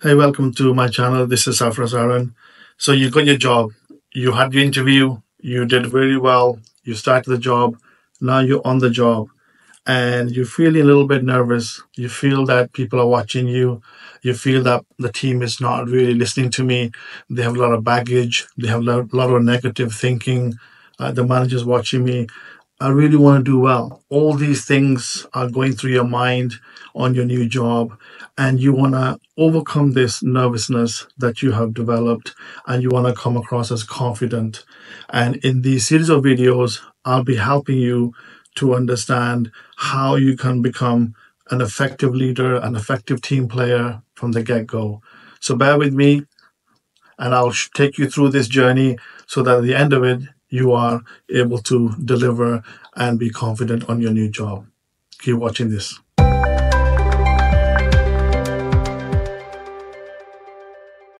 Hey, welcome to my channel. This is Sarfraz Aaron. So you got your job, you had your interview, you did very well, you started the job, now you're on the job and you're feeling a little bit nervous. You feel that people are watching you. You feel that the team is not really listening to me. They have a lot of baggage. They have a lot of negative thinking. Uh, the manager's watching me. I really want to do well. All these things are going through your mind on your new job, and you want to overcome this nervousness that you have developed, and you want to come across as confident. And in these series of videos, I'll be helping you to understand how you can become an effective leader, an effective team player from the get go. So bear with me, and I'll take you through this journey so that at the end of it, you are able to deliver and be confident on your new job. Keep watching this.